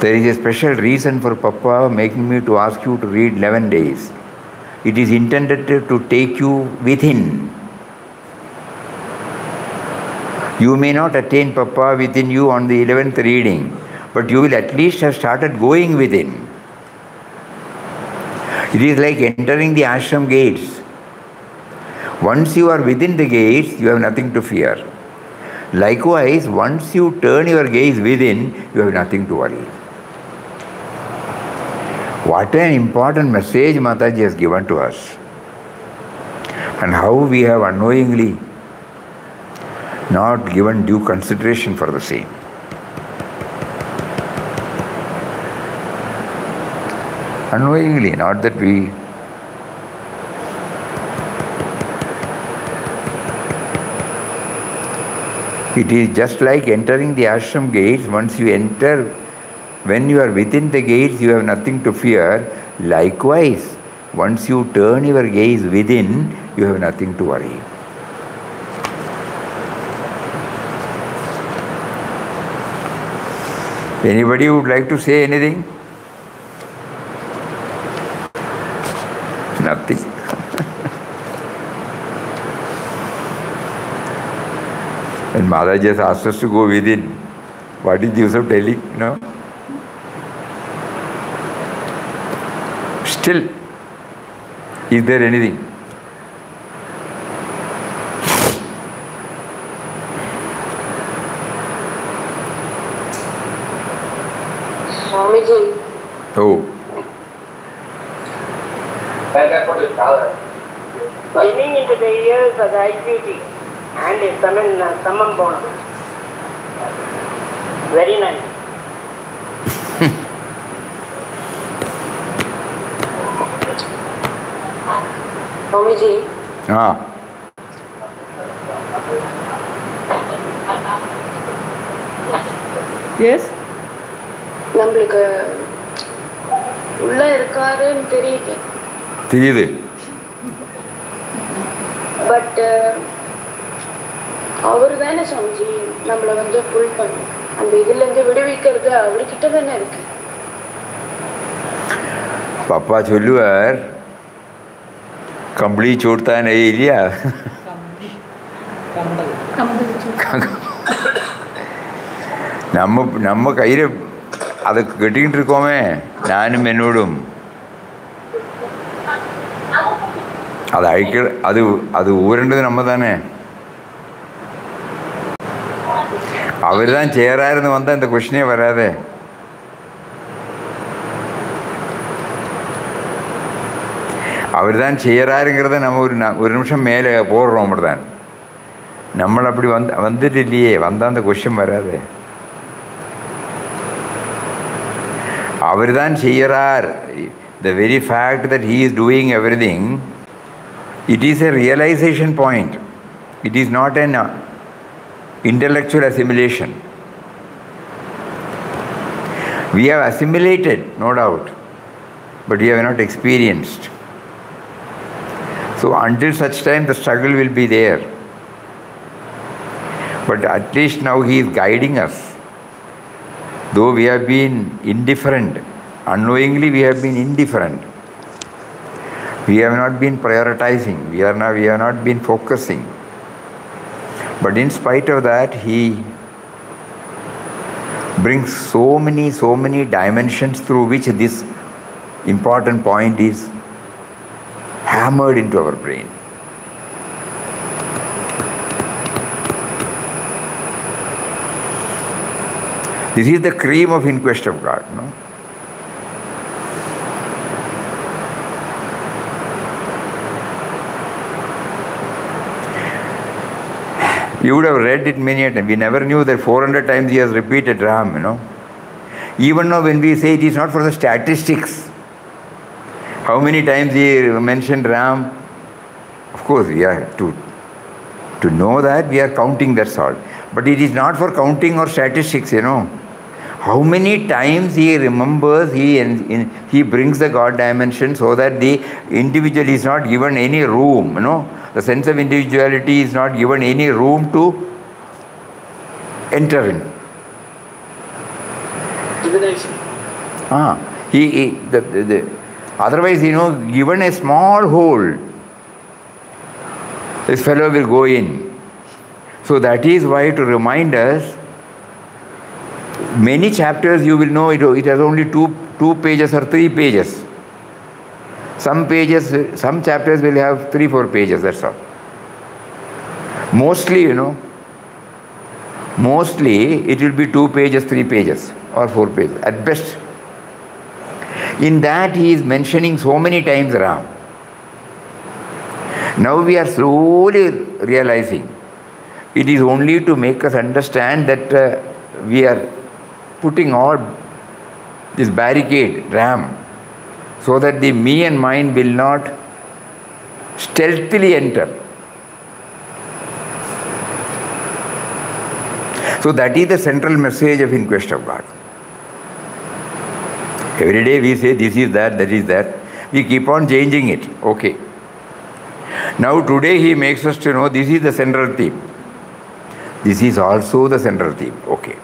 There is a special reason for Papa making me to ask you to read 11 days. It is intended to take you within. You may not attain Papa within you on the 11th reading, but you will at least have started going within. It is like entering the ashram gates. Once you are within the gates, you have nothing to fear. Likewise, once you turn your gaze within, you have nothing to worry. What an important message Mataji has given to us. And how we have unknowingly not given due consideration for the same. Unknowingly, not that we It is just like entering the ashram gates. Once you enter, when you are within the gates, you have nothing to fear. Likewise, once you turn your gaze within, you have nothing to worry. Anybody would like to say anything? Nothing. And Maharaj just asked us to go within. What is the use of telling? No? Still, is there anything? Swamiji, Oh, coming into the ears of the IQT and a Saman, Samam Bona. Very nice. Swamiji, ah, yes நம்மளுக்கு உள்ள இருக்காருன்னு தெரியுது தெரியுது பட்டு uh, அவர் தானே சாமிஜி நம்மளை வந்து புல் பண்ணும் அந்த இதுலேருந்து விடுவிக்கிறது அவர்கிட்ட தானே இருக்கு. பப்பா சொல்லுவார் கம்பளி சூட்டான் இல்லையா? நம்ம நம்ம கையில் அதை கட்டிக்கிட்டு இருக்கோமே நானும் என்னோடும். அது அழிக்க அது அது ஊரேண்டது நம்ம தானே அவர் தான் சேராருன்னு வந்தால் இந்த கொஷினே வராதே. அவர் தான் செய்கிறாருங்கிறத நம்ம ஒரு ஒரு நிமிஷம் மேலே போடுறோம் அப்படி தான் நம்மளை அப்படி வந்து வந்துட்டு இல்லையே வந்தால் அந்த கொஷின் வராது. அவர் தான் செய்கிறார் the very fact that he is doing every It is a realization point. It is not an uh, intellectual assimilation. We have assimilated, no doubt, but we have not experienced. So until such time, the struggle will be there. But at least now he is guiding us. Though we have been indifferent, unknowingly we have been indifferent. We have not been prioritizing. We are not, we have not been focusing. But in spite of that, he brings so many, so many dimensions through which this important point is hammered into our brain. This is the cream of In Quest of God, no? You would have read it many times. We never knew that 400 times he has repeated Ram, you know. Even now, when we say it is not for the statistics, how many times he mentioned Ram, of course, we are to, to know that we are counting, that's all. But it is not for counting or statistics, you know. How many times he remembers, he, in, in, he brings the God dimension so that the individual is not given any room, you know. The sense of individuality is not given any room to enter in. Divination. Ah, he, he the, the, the, otherwise, you know, given a small hole, this fellow will go in. So that is why to remind us, many chapters you will know it, it has only two, two pages or three pages. Some pages, some chapters will have three, four pages, that's all. Mostly, you know, mostly it will be two pages, three pages, or four pages, at best. In that, he is mentioning so many times Ram. Now we are slowly realizing it is only to make us understand that uh, we are putting all this barricade, Ram, so that the me and mine will not stealthily enter. So that is the central message of In Quest of God. Every day we say this is that, that is that. We keep on changing it. Okay. Now today he makes us to know this is the central theme. This is also the central theme. Okay.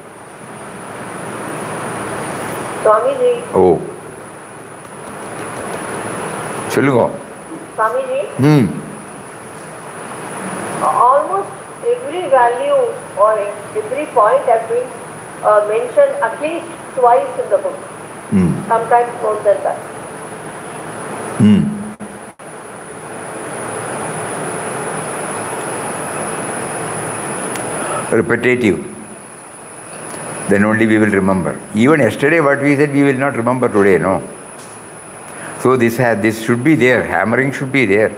Swamiji, oh சொல்லுங்க Swamiji, ம் almost every value or every point has been uh, mentioned at least twice in the book, ம் sometimes more than that. ம் repetitive then only we will remember even yesterday what we said we will not remember today no So this has this should be there hammering should be there.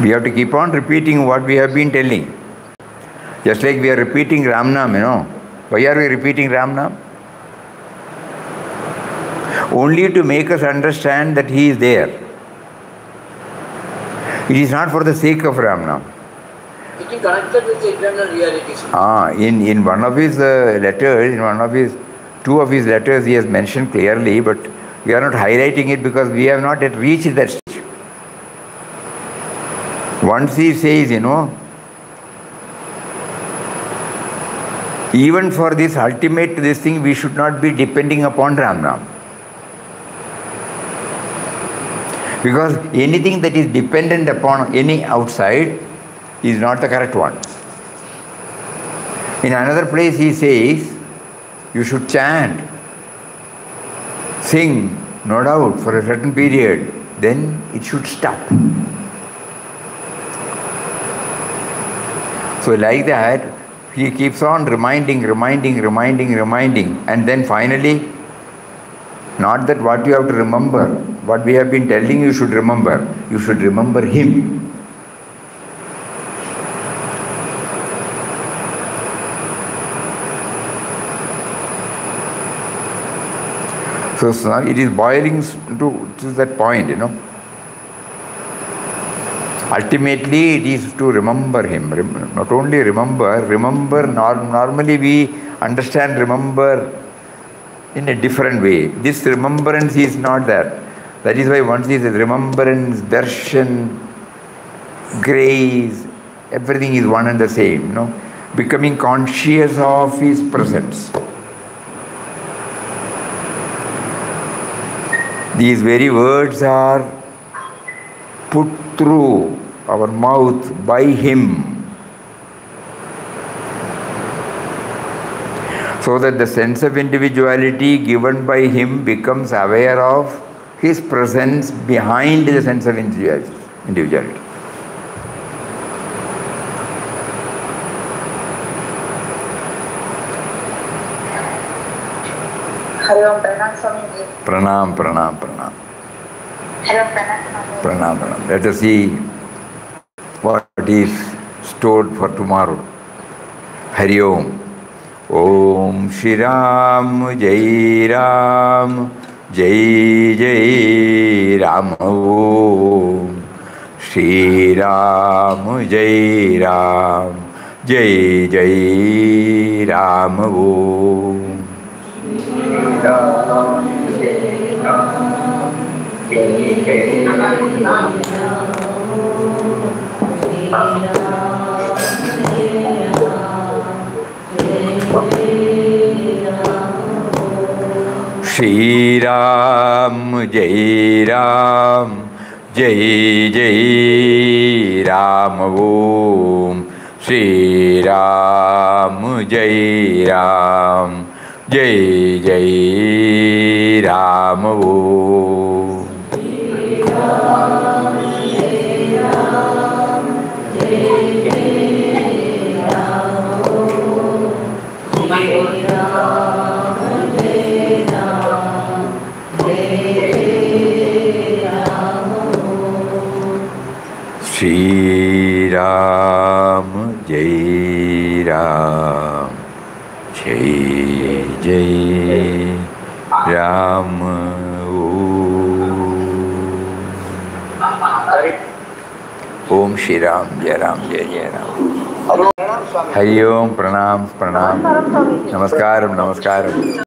We have to keep on repeating what we have been telling. Just like we are repeating ramnam you know. Why are we repeating ramnam only to make us understand that he is there. It is not for the sake of ramnam Getting connected with the internal realities. Ah, in, in one of his uh, letters, in one of his, two of his letters, he has mentioned clearly, but we are not highlighting it because we have not yet reached that stage. Once he says, you know, even for this ultimate this thing, we should not be depending upon Ramnam. Because anything that is dependent upon any outside is not the correct one. In another place, he says, you should chant, sing, no doubt, for a certain period, then it should stop. So, like that, he keeps on reminding, reminding, reminding, reminding, and then finally, not that what you have to remember, what we have been telling you should remember, you should remember him. So it's it is boiling to, to that point, you know. Ultimately, it is to remember him. Not only remember, remember, nor- normally we understand remember in a different way. This remembrance is not that. That is why once says remembrance, darshan, grace, everything is one and the same, you know. Becoming conscious of his presence. These very words are put through our mouth by Him. So that the sense of individuality given by Him becomes aware of His presence behind the sense of individuality. Hari ओम प्रणाम Swami ji Pranam, pranam, pranam. Hari ओम प्रणाम Swami ji Pranam, pranam. Let us see what is stored for tomorrow. Hari Om. Om Shri Ram Jai Ram Jai Jai Ram Om Shri Ram Jai Ram Jai Jai Ram Om Shri Ram जय राम जय जय राम ओम श्री राम जय राम جی جی رام شری رام جی رام جی जय राम ओम ओम श्री राम जय राम जय जय राम हरि ओम प्रणाम प्रणाम नमस्कार स्वामी जी नमस्कारम नमस्कारम